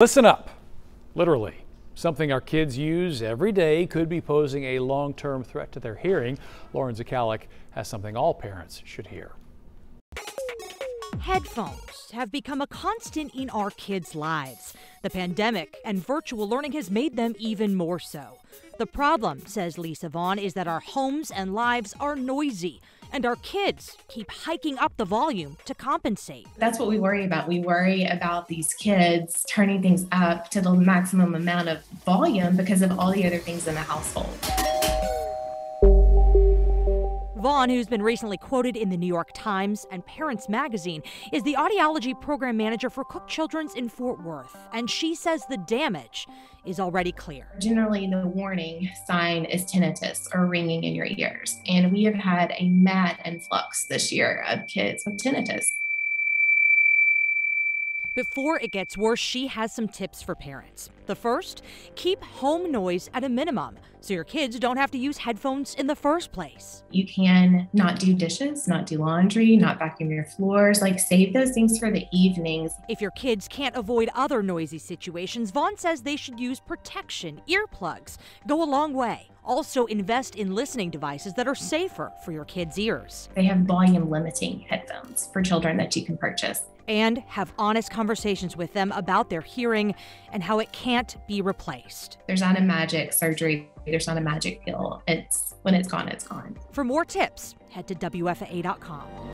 Listen up, literally. Something our kids use every day could be posing a long term threat to their hearing. Lauren Zakalik has something all parents should hear. Headphones have become a constant in our kids' lives. The pandemic and virtual learning has made them even more so. The problem, says Lisa Vaughan, is that our homes and lives are noisy and our kids keep hiking up the volume to compensate. That's what we worry about. We worry about these kids turning things up to the maximum amount of volume because of all the other things in the household. Vaughan, who's been recently quoted in the New York Times and Parents Magazine, is the audiology program manager for Cook Children's in Fort Worth. And she says the damage is already clear. Generally, the warning sign is tinnitus or ringing in your ears. And we have had a mad influx this year of kids with tinnitus. Before it gets worse, she has some tips for parents. The first, keep home noise at a minimum so your kids don't have to use headphones in the first place. You can not do dishes, not do laundry, not vacuum your floors, like save those things for the evenings. If your kids can't avoid other noisy situations, Vaughan says they should use protection. Earplugs go a long way. Also, invest in listening devices that are safer for your kids' ears. They have volume limiting headphones for children that you can purchase and have honest conversations with them about their hearing and how it can't be replaced. There's not a magic surgery, there's not a magic pill. It's when it's gone, it's gone. For more tips, head to WFAA.com.